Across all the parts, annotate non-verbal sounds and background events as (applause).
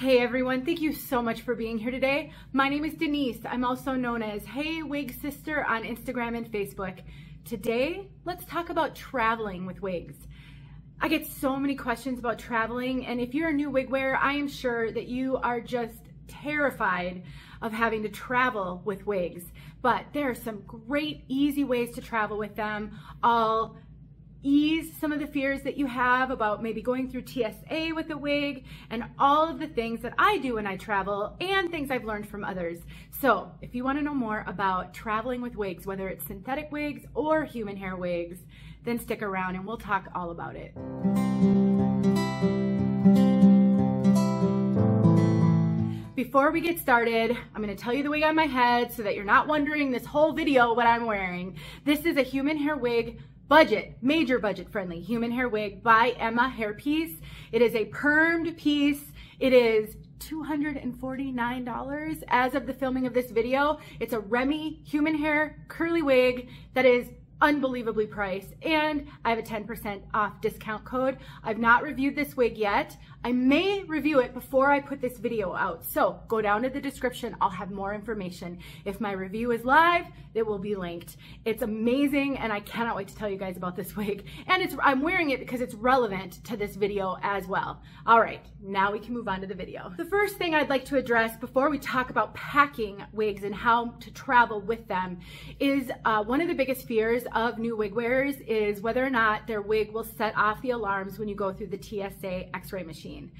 Hey everyone, thank you so much for being here today. My name is Denise. I'm also known as Hey Wig Sister on Instagram and Facebook. Today, let's talk about traveling with wigs. I get so many questions about traveling, and if you're a new wig wearer, I am sure that you are just terrified of having to travel with wigs. But there are some great, easy ways to travel with them. I'll ease some of the fears that you have about maybe going through TSA with a wig and all of the things that I do when I travel and things I've learned from others. So if you wanna know more about traveling with wigs, whether it's synthetic wigs or human hair wigs, then stick around and we'll talk all about it. Before we get started, I'm gonna tell you the wig on my head so that you're not wondering this whole video what I'm wearing. This is a human hair wig budget, major budget friendly human hair wig by Emma Hairpiece. It is a permed piece. It is $249 as of the filming of this video. It's a Remy human hair curly wig that is unbelievably priced and I have a 10% off discount code. I've not reviewed this wig yet. I may review it before I put this video out. So go down to the description. I'll have more information. If my review is live, it will be linked. It's amazing and I cannot wait to tell you guys about this wig. And it's I'm wearing it because it's relevant to this video as well. All right, now we can move on to the video. The first thing I'd like to address before we talk about packing wigs and how to travel with them is uh, one of the biggest fears of new wig wearers is whether or not their wig will set off the alarms when you go through the TSA x-ray machine.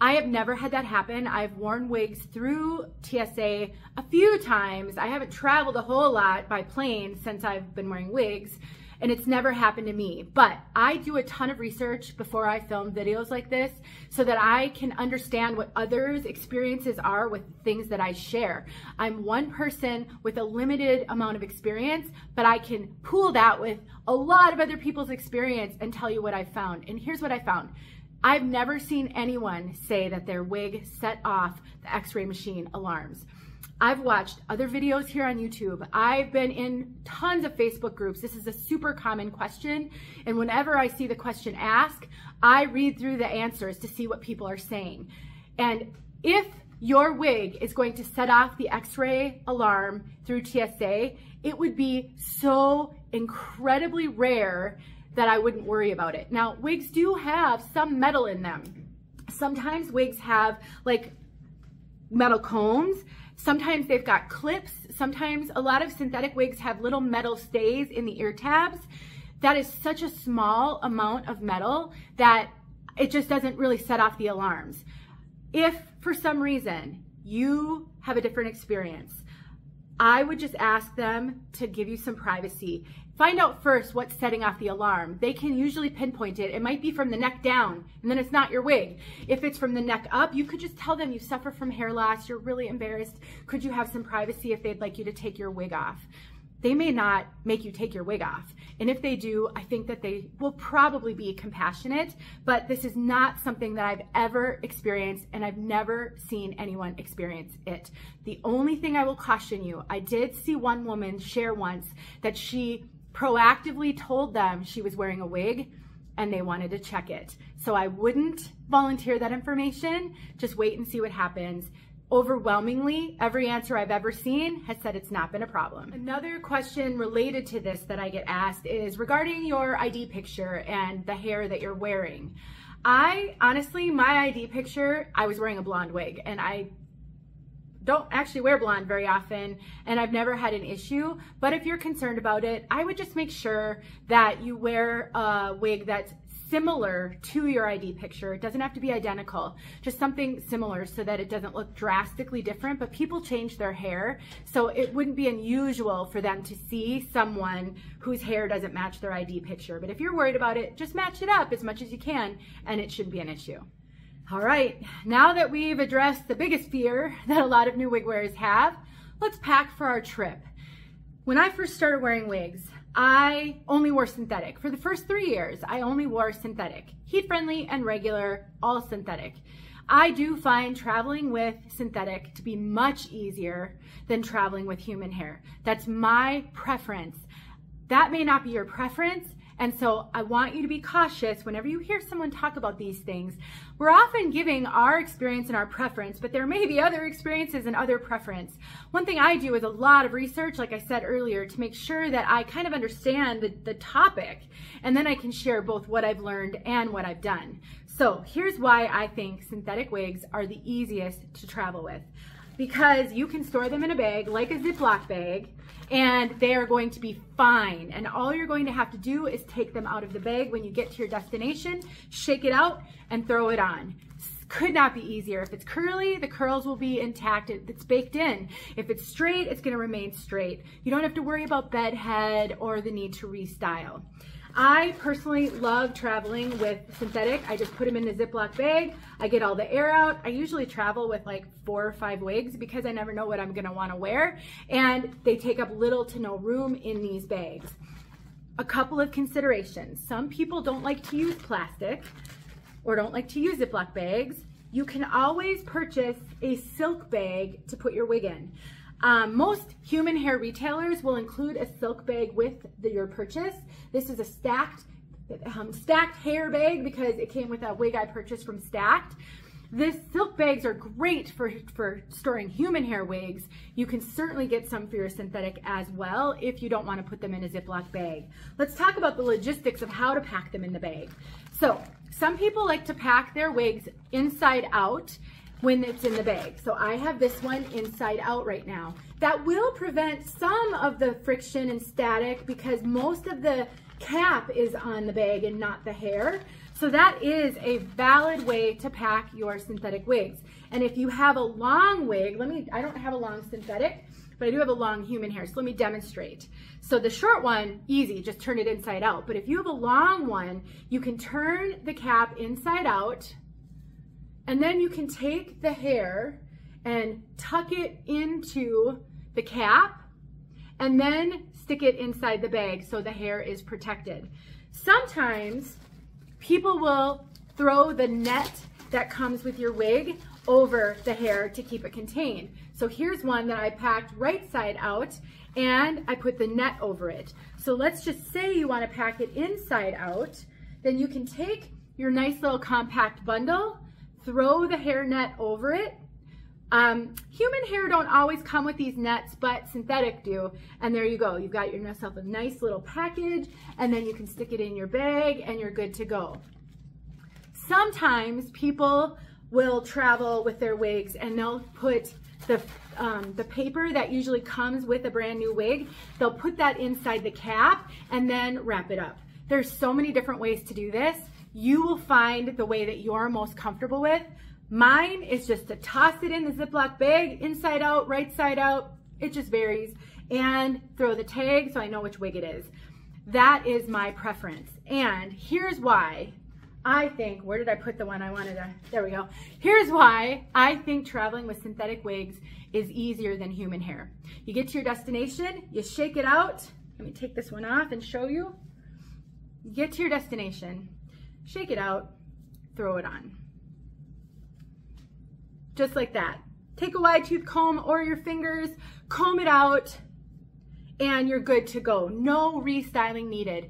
I have never had that happen. I've worn wigs through TSA a few times. I haven't traveled a whole lot by plane since I've been wearing wigs and it's never happened to me. But I do a ton of research before I film videos like this so that I can understand what others' experiences are with things that I share. I'm one person with a limited amount of experience, but I can pool that with a lot of other people's experience and tell you what I found. And here's what I found. I've never seen anyone say that their wig set off the x-ray machine alarms. I've watched other videos here on YouTube. I've been in tons of Facebook groups. This is a super common question. And whenever I see the question asked, I read through the answers to see what people are saying. And if your wig is going to set off the x-ray alarm through TSA, it would be so incredibly rare that I wouldn't worry about it. Now, wigs do have some metal in them. Sometimes wigs have like metal combs Sometimes they've got clips. Sometimes a lot of synthetic wigs have little metal stays in the ear tabs. That is such a small amount of metal that it just doesn't really set off the alarms. If for some reason you have a different experience, I would just ask them to give you some privacy. Find out first what's setting off the alarm. They can usually pinpoint it. It might be from the neck down, and then it's not your wig. If it's from the neck up, you could just tell them you suffer from hair loss, you're really embarrassed. Could you have some privacy if they'd like you to take your wig off? they may not make you take your wig off. And if they do, I think that they will probably be compassionate, but this is not something that I've ever experienced and I've never seen anyone experience it. The only thing I will caution you, I did see one woman share once that she proactively told them she was wearing a wig and they wanted to check it. So I wouldn't volunteer that information, just wait and see what happens overwhelmingly, every answer I've ever seen has said it's not been a problem. Another question related to this that I get asked is regarding your ID picture and the hair that you're wearing. I honestly, my ID picture, I was wearing a blonde wig and I don't actually wear blonde very often and I've never had an issue. But if you're concerned about it, I would just make sure that you wear a wig that's similar to your ID picture. It doesn't have to be identical, just something similar so that it doesn't look drastically different, but people change their hair. So it wouldn't be unusual for them to see someone whose hair doesn't match their ID picture. But if you're worried about it, just match it up as much as you can and it shouldn't be an issue. All right, now that we've addressed the biggest fear (laughs) that a lot of new wig wearers have, let's pack for our trip. When I first started wearing wigs, I only wore synthetic. For the first three years, I only wore synthetic. Heat friendly and regular, all synthetic. I do find traveling with synthetic to be much easier than traveling with human hair. That's my preference. That may not be your preference, And so I want you to be cautious whenever you hear someone talk about these things. We're often giving our experience and our preference, but there may be other experiences and other preference. One thing I do is a lot of research, like I said earlier, to make sure that I kind of understand the, the topic, and then I can share both what I've learned and what I've done. So here's why I think synthetic wigs are the easiest to travel with. Because you can store them in a bag, like a Ziploc bag, and they are going to be fine. And all you're going to have to do is take them out of the bag when you get to your destination, shake it out, and throw it on. Could not be easier. If it's curly, the curls will be intact. It's baked in. If it's straight, it's gonna remain straight. You don't have to worry about bed head or the need to restyle. I personally love traveling with synthetic. I just put them in the Ziploc bag. I get all the air out. I usually travel with like four or five wigs because I never know what I'm gonna wanna wear. And they take up little to no room in these bags. A couple of considerations. Some people don't like to use plastic or don't like to use Ziploc bags. You can always purchase a silk bag to put your wig in. Um, most human hair retailers will include a silk bag with the, your purchase. This is a stacked, um, stacked hair bag because it came with a wig I purchased from Stacked. This silk bags are great for, for storing human hair wigs. You can certainly get some for your synthetic as well if you don't want to put them in a Ziploc bag. Let's talk about the logistics of how to pack them in the bag. So some people like to pack their wigs inside out when it's in the bag. So I have this one inside out right now. That will prevent some of the friction and static because most of the cap is on the bag and not the hair. So that is a valid way to pack your synthetic wigs. And if you have a long wig, let me, I don't have a long synthetic, but I do have a long human hair. So let me demonstrate. So the short one, easy, just turn it inside out. But if you have a long one, you can turn the cap inside out and then you can take the hair and tuck it into the cap and then stick it inside the bag so the hair is protected. Sometimes people will throw the net that comes with your wig over the hair to keep it contained. So here's one that I packed right side out and I put the net over it. So let's just say you wanna pack it inside out, then you can take your nice little compact bundle throw the hair net over it. Um, human hair don't always come with these nets, but synthetic do. And there you go. You've got yourself a nice little package, and then you can stick it in your bag, and you're good to go. Sometimes people will travel with their wigs, and they'll put the, um, the paper that usually comes with a brand new wig, they'll put that inside the cap and then wrap it up. There's so many different ways to do this you will find the way that you're most comfortable with. Mine is just to toss it in the Ziploc bag, inside out, right side out. It just varies. And throw the tag so I know which wig it is. That is my preference. And here's why I think, where did I put the one I wanted to, there we go. Here's why I think traveling with synthetic wigs is easier than human hair. You get to your destination, you shake it out. Let me take this one off and show you. You get to your destination, shake it out, throw it on. Just like that. Take a wide tooth comb or your fingers, comb it out, and you're good to go. No restyling needed.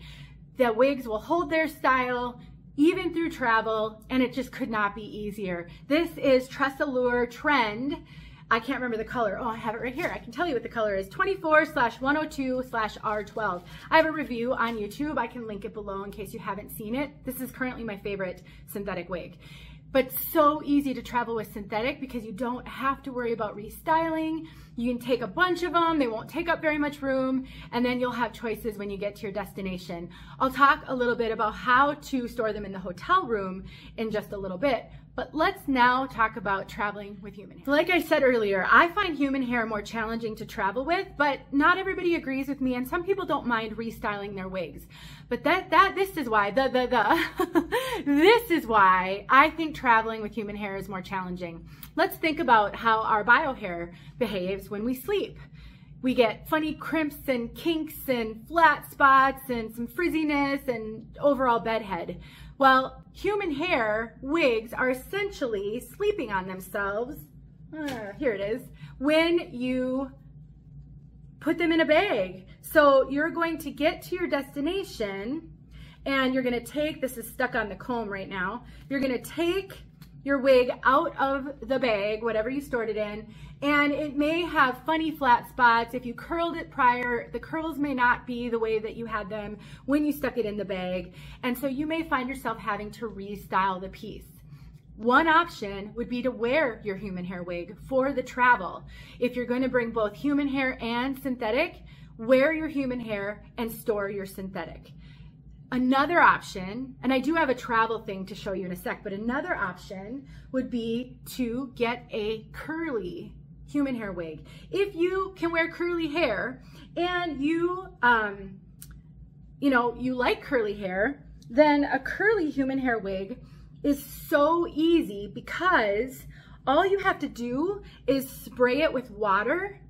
The wigs will hold their style even through travel, and it just could not be easier. This is TressAllure Trend I can't remember the color. Oh, I have it right here. I can tell you what the color is. 24 slash 102 slash R12. I have a review on YouTube. I can link it below in case you haven't seen it. This is currently my favorite synthetic wig. But so easy to travel with synthetic because you don't have to worry about restyling. You can take a bunch of them. They won't take up very much room. And then you'll have choices when you get to your destination. I'll talk a little bit about how to store them in the hotel room in just a little bit. But let's now talk about traveling with human hair. Like I said earlier, I find human hair more challenging to travel with, but not everybody agrees with me and some people don't mind restyling their wigs. But that, that, this is why, the, the, the, (laughs) this is why I think traveling with human hair is more challenging. Let's think about how our bio hair behaves when we sleep we get funny crimps and kinks and flat spots and some frizziness and overall bedhead. Well, human hair wigs are essentially sleeping on themselves. Uh, here it is. When you put them in a bag. So you're going to get to your destination and you're gonna take, this is stuck on the comb right now, you're gonna take your wig out of the bag, whatever you stored it in, and it may have funny flat spots. If you curled it prior, the curls may not be the way that you had them when you stuck it in the bag. And so you may find yourself having to restyle the piece. One option would be to wear your human hair wig for the travel. If you're to bring both human hair and synthetic, wear your human hair and store your synthetic. Another option, and I do have a travel thing to show you in a sec, but another option would be to get a curly human hair wig. If you can wear curly hair and you, um, you know, you like curly hair, then a curly human hair wig is so easy because all you have to do is spray it with water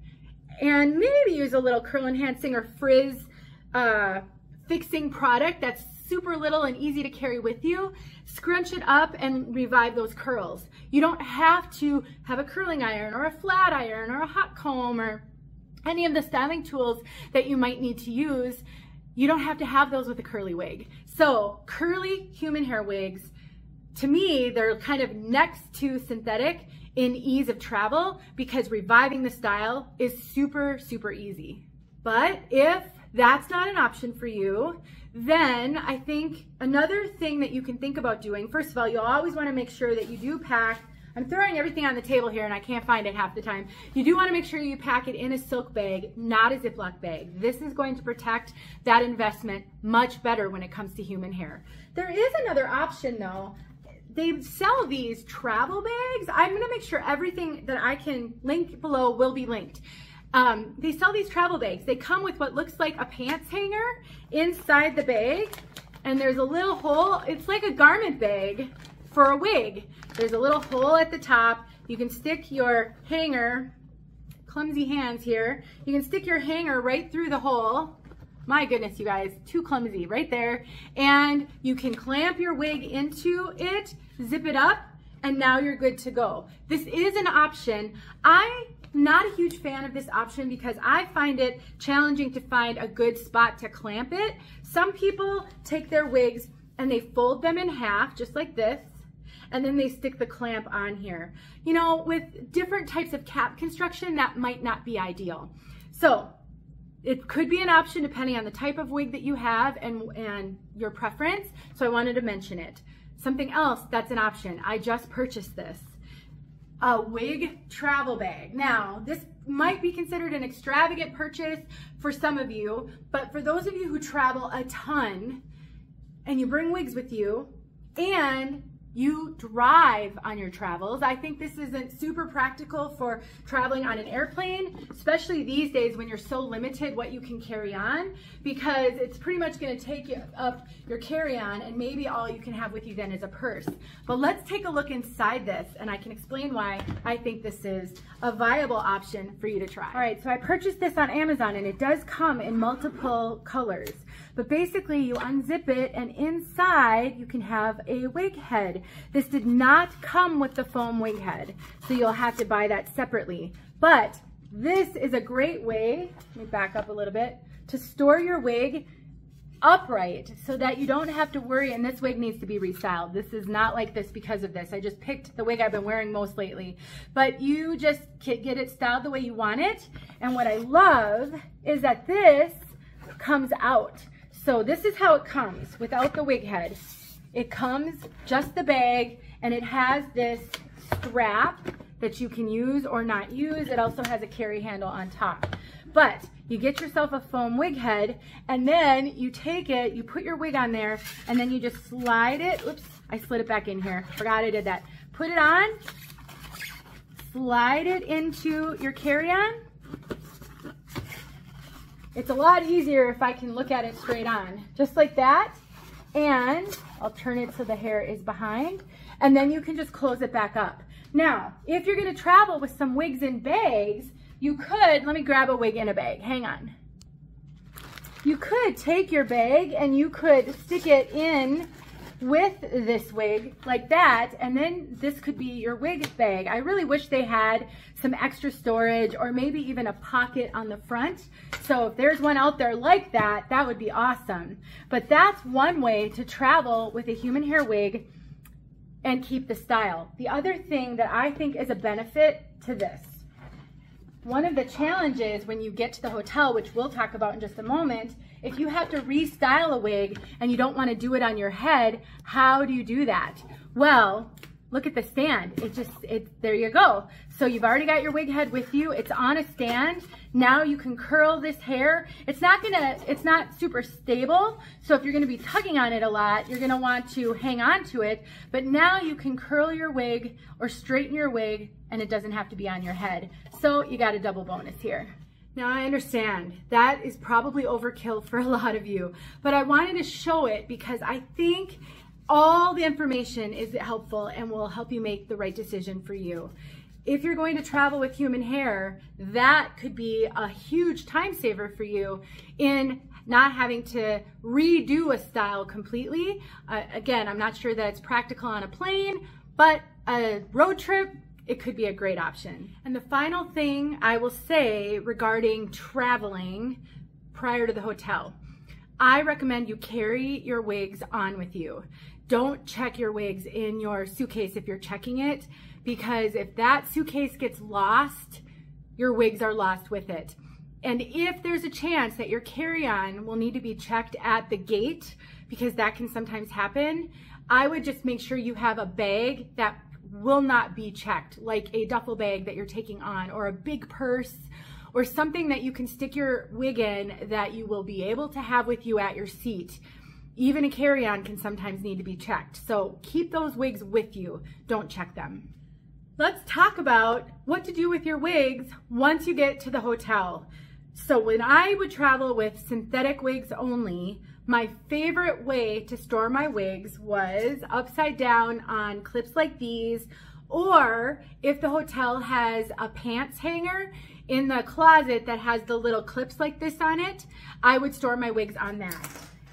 and maybe use a little curl enhancing or frizz uh, fixing product that's super little and easy to carry with you, scrunch it up and revive those curls. You don't have to have a curling iron or a flat iron or a hot comb or any of the styling tools that you might need to use. You don't have to have those with a curly wig. So curly human hair wigs, to me, they're kind of next to synthetic in ease of travel because reviving the style is super, super easy. But if that's not an option for you, then I think another thing that you can think about doing, first of all, you'll always want to make sure that you do pack I'm throwing everything on the table here and I can't find it half the time. You do want to make sure you pack it in a silk bag, not a Ziploc bag. This is going to protect that investment much better when it comes to human hair. There is another option though. They sell these travel bags. I'm going to make sure everything that I can link below will be linked. Um, they sell these travel bags. They come with what looks like a pants hanger inside the bag. And there's a little hole. It's like a garment bag for a wig. There's a little hole at the top. You can stick your hanger, clumsy hands here. You can stick your hanger right through the hole. My goodness, you guys, too clumsy right there. And you can clamp your wig into it, zip it up, and now you're good to go. This is an option. I not a huge fan of this option because I find it challenging to find a good spot to clamp it. Some people take their wigs and they fold them in half just like this and then they stick the clamp on here. You know, with different types of cap construction, that might not be ideal. So it could be an option depending on the type of wig that you have and, and your preference. So I wanted to mention it. Something else that's an option. I just purchased this a wig travel bag. Now, this might be considered an extravagant purchase for some of you, but for those of you who travel a ton and you bring wigs with you and you drive on your travels. I think this isn't super practical for traveling on an airplane, especially these days when you're so limited what you can carry on, because it's pretty much gonna take you up your carry-on and maybe all you can have with you then is a purse. But let's take a look inside this and I can explain why I think this is a viable option for you to try. All right, so I purchased this on Amazon and it does come in multiple colors. But basically you unzip it and inside you can have a wig head. This did not come with the foam wig head, so you'll have to buy that separately. But this is a great way, let me back up a little bit, to store your wig upright so that you don't have to worry and this wig needs to be restyled. This is not like this because of this. I just picked the wig I've been wearing most lately. But you just get it styled the way you want it. And what I love is that this comes out. So this is how it comes without the wig head. It comes just the bag and it has this strap that you can use or not use. It also has a carry handle on top. But you get yourself a foam wig head and then you take it, you put your wig on there and then you just slide it. Oops, I slid it back in here. Forgot I did that. Put it on, slide it into your carry-on it's a lot easier if I can look at it straight on, just like that. And I'll turn it so the hair is behind. And then you can just close it back up. Now, if you're gonna travel with some wigs and bags, you could, let me grab a wig in a bag, hang on. You could take your bag and you could stick it in with this wig like that, and then this could be your wig bag. I really wish they had some extra storage or maybe even a pocket on the front. So if there's one out there like that, that would be awesome. But that's one way to travel with a human hair wig and keep the style. The other thing that I think is a benefit to this, one of the challenges when you get to the hotel, which we'll talk about in just a moment, if you have to restyle a wig and you don't want to do it on your head, how do you do that? Well, look at the stand. It just, it, there you go. So you've already got your wig head with you. It's on a stand. Now you can curl this hair. It's not gonna, it's not super stable. So if you're gonna be tugging on it a lot, you're gonna want to hang on to it. But now you can curl your wig or straighten your wig and it doesn't have to be on your head. So you got a double bonus here. Now I understand that is probably overkill for a lot of you, but I wanted to show it because I think all the information is helpful and will help you make the right decision for you. If you're going to travel with human hair, that could be a huge time saver for you in not having to redo a style completely. Uh, again, I'm not sure that it's practical on a plane, but a road trip, it could be a great option. And the final thing I will say regarding traveling prior to the hotel, I recommend you carry your wigs on with you. Don't check your wigs in your suitcase if you're checking it, because if that suitcase gets lost, your wigs are lost with it. And if there's a chance that your carry-on will need to be checked at the gate, because that can sometimes happen, I would just make sure you have a bag that will not be checked, like a duffel bag that you're taking on, or a big purse, or something that you can stick your wig in that you will be able to have with you at your seat. Even a carry-on can sometimes need to be checked. So keep those wigs with you. Don't check them. Let's talk about what to do with your wigs once you get to the hotel. So when I would travel with synthetic wigs only, my favorite way to store my wigs was upside down on clips like these, or if the hotel has a pants hanger in the closet that has the little clips like this on it, I would store my wigs on that.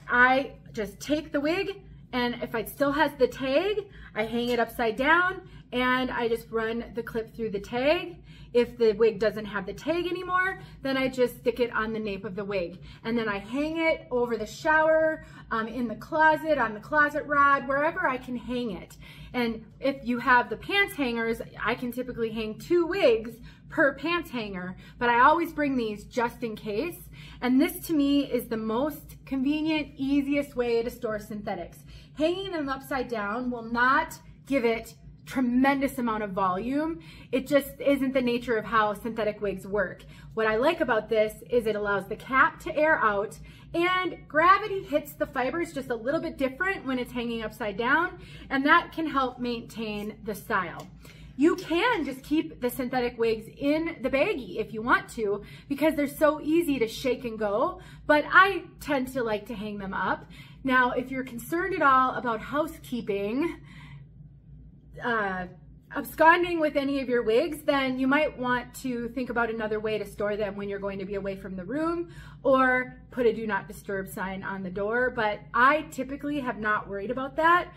I just take the wig and if it still has the tag, I hang it upside down and I just run the clip through the tag if the wig doesn't have the tag anymore, then I just stick it on the nape of the wig. And then I hang it over the shower, um, in the closet, on the closet rod, wherever I can hang it. And if you have the pants hangers, I can typically hang two wigs per pants hanger, but I always bring these just in case. And this to me is the most convenient, easiest way to store synthetics. Hanging them upside down will not give it tremendous amount of volume. It just isn't the nature of how synthetic wigs work. What I like about this is it allows the cap to air out and gravity hits the fibers just a little bit different when it's hanging upside down and that can help maintain the style. You can just keep the synthetic wigs in the baggie if you want to because they're so easy to shake and go, but I tend to like to hang them up. Now, if you're concerned at all about housekeeping, uh, absconding with any of your wigs, then you might want to think about another way to store them when you're going to be away from the room or put a do not disturb sign on the door. But I typically have not worried about that.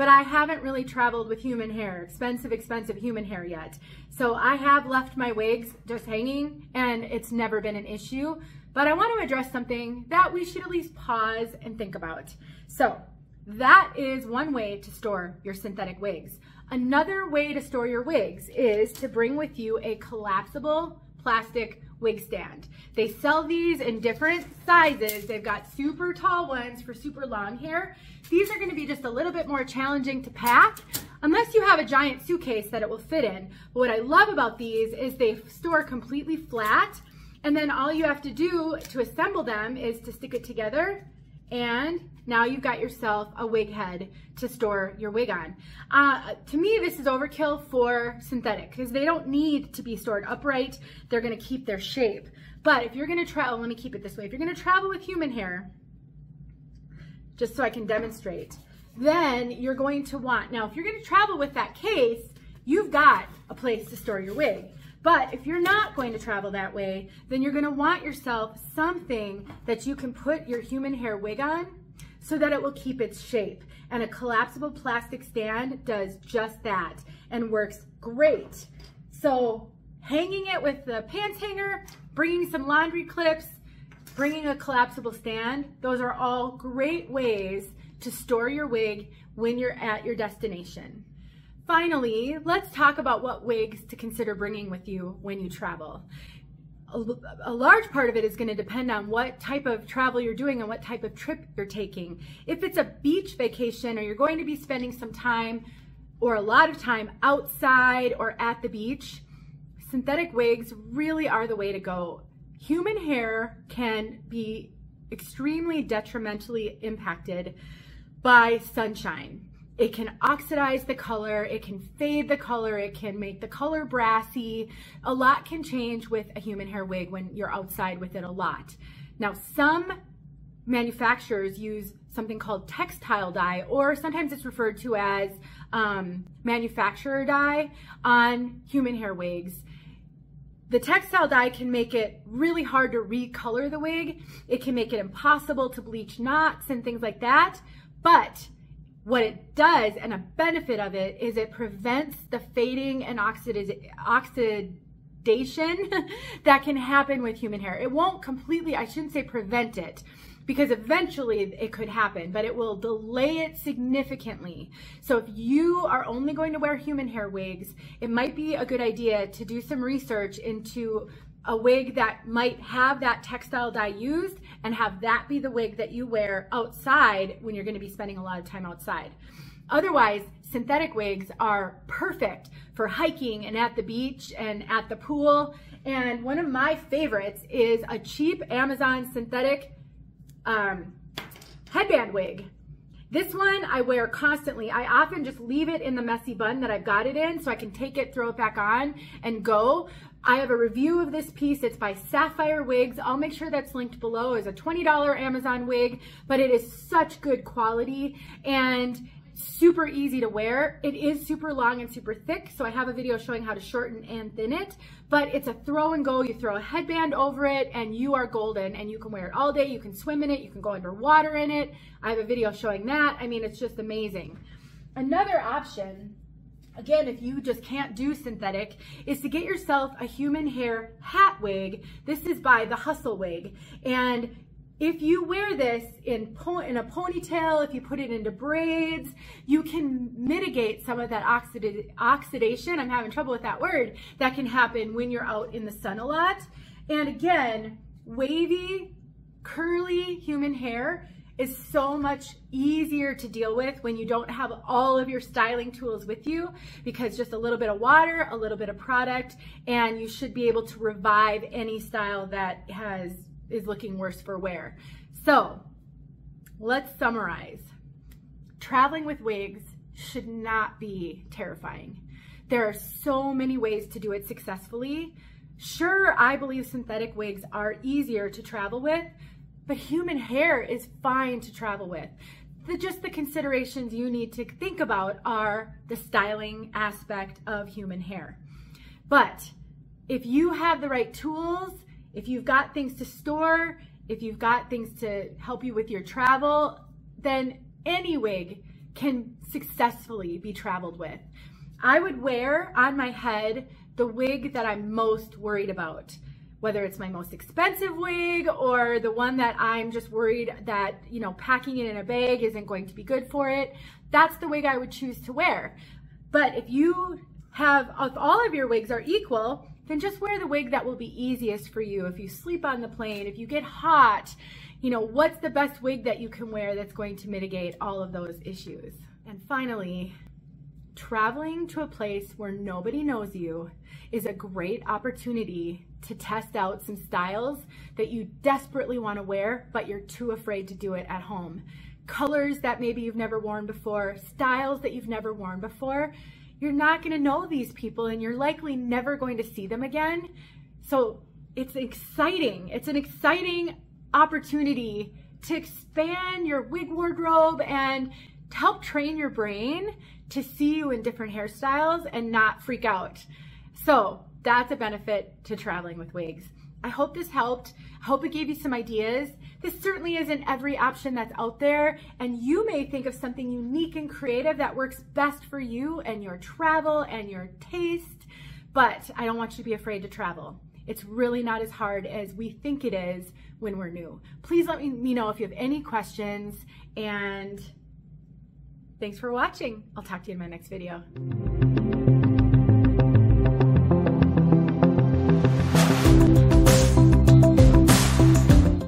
But I haven't really traveled with human hair, expensive, expensive human hair yet. So I have left my wigs just hanging and it's never been an issue. But I want to address something that we should at least pause and think about. So that is one way to store your synthetic wigs. Another way to store your wigs is to bring with you a collapsible plastic wig stand. They sell these in different sizes. They've got super tall ones for super long hair. These are gonna be just a little bit more challenging to pack unless you have a giant suitcase that it will fit in. But what I love about these is they store completely flat and then all you have to do to assemble them is to stick it together and now you've got yourself a wig head to store your wig on. Uh, to me, this is overkill for synthetic because they don't need to be stored upright. They're gonna keep their shape. But if you're gonna travel, let me keep it this way. If you're gonna travel with human hair, just so I can demonstrate, then you're going to want, now if you're gonna travel with that case, you've got a place to store your wig. But if you're not going to travel that way, then you're gonna want yourself something that you can put your human hair wig on so that it will keep its shape. And a collapsible plastic stand does just that and works great. So hanging it with the pants hanger, bringing some laundry clips, bringing a collapsible stand, those are all great ways to store your wig when you're at your destination. Finally, let's talk about what wigs to consider bringing with you when you travel. A, large part of it is going to depend on what type of travel you're doing and what type of trip you're taking. If it's a beach vacation or you're going to be spending some time or a lot of time outside or at the beach, synthetic wigs really are the way to go. Human hair can be extremely detrimentally impacted by sunshine. It can oxidize the color, it can fade the color, it can make the color brassy. A lot can change with a human hair wig when you're outside with it a lot. Now, some manufacturers use something called textile dye, or sometimes it's referred to as um, manufacturer dye on human hair wigs. The textile dye can make it really hard to recolor the wig. It can make it impossible to bleach knots and things like that. But what it does and a benefit of it is it prevents the fading and oxidation (laughs) that can happen with human hair. It won't completely, I shouldn't say prevent it, because eventually it could happen, but it will delay it significantly. So if you are only going to wear human hair wigs, it might be a good idea to do some research into a wig that might have that textile dye used and have that be the wig that you wear outside when you're going to be spending a lot of time outside. Otherwise, synthetic wigs are perfect for hiking and at the beach and at the pool. And one of my favorites is a cheap Amazon synthetic um, headband wig. This one I wear constantly. I often just leave it in the messy bun that I've got it in so I can take it, throw it back on and go. I have a review of this piece. It's by Sapphire Wigs. I'll make sure that's linked below as a $20 Amazon wig, but it is such good quality and super easy to wear. It is super long and super thick, so I have a video showing how to shorten and thin it, but it's a throw and go. You throw a headband over it and you are golden and you can wear it all day. You can swim in it. You can go underwater in it. I have a video showing that. I mean, it's just amazing. Another option again, if you just can't do synthetic, is to get yourself a human hair hat wig. This is by the Hustle Wig. And if you wear this in, in a ponytail, if you put it into braids, you can mitigate some of that oxida oxidation, I'm having trouble with that word, that can happen when you're out in the sun a lot. And again, wavy, curly human hair is so much easier to deal with when you don't have all of your styling tools with you because just a little bit of water, a little bit of product, and you should be able to revive any style that has is looking worse for wear. So let's summarize. Traveling with wigs should not be terrifying. There are so many ways to do it successfully. Sure, I believe synthetic wigs are easier to travel with, but human hair is fine to travel with. The, just the considerations you need to think about are the styling aspect of human hair. But if you have the right tools if you've got things to store, if you've got things to help you with your travel, then any wig can successfully be traveled with. I would wear on my head the wig that I'm most worried about, whether it's my most expensive wig or the one that I'm just worried that, you know, packing it in a bag isn't going to be good for it. That's the wig I would choose to wear. But if you have, if all of your wigs are equal, then just wear the wig that will be easiest for you. If you sleep on the plane, if you get hot, you know, what's the best wig that you can wear that's going to mitigate all of those issues? And finally, traveling to a place where nobody knows you is a great opportunity to test out some styles that you desperately want to wear, but you're too afraid to do it at home. Colors that maybe you've never worn before, styles that you've never worn before, you're not going to know these people and you're likely never going to see them again. So it's exciting. It's an exciting opportunity to expand your wig wardrobe and help train your brain to see you in different hairstyles and not freak out. So that's a benefit to traveling with wigs. I hope this helped. I hope it gave you some ideas. This certainly isn't every option that's out there, and you may think of something unique and creative that works best for you and your travel and your taste, but I don't want you to be afraid to travel. It's really not as hard as we think it is when we're new. Please let me know if you have any questions, and thanks for watching. I'll talk to you in my next video.